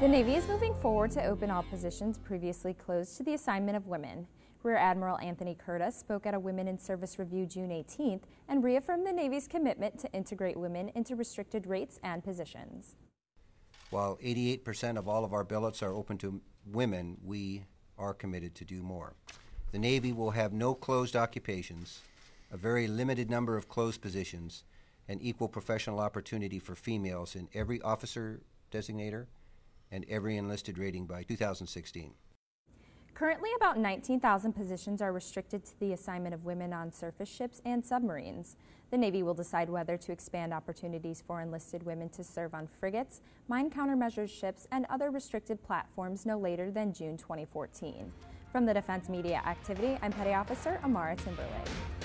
The Navy is moving forward to open all positions previously closed to the assignment of women. Rear Admiral Anthony Kurta spoke at a Women in Service review June 18th and reaffirmed the Navy's commitment to integrate women into restricted rates and positions. While 88% of all of our billets are open to women, we are committed to do more. The Navy will have no closed occupations, a very limited number of closed positions, and equal professional opportunity for females in every officer designator and every enlisted rating by 2016. Currently, about 19,000 positions are restricted to the assignment of women on surface ships and submarines. The Navy will decide whether to expand opportunities for enlisted women to serve on frigates, mine countermeasures ships, and other restricted platforms no later than June 2014. From the Defense Media Activity, I'm Petty Officer Amara Timberlake.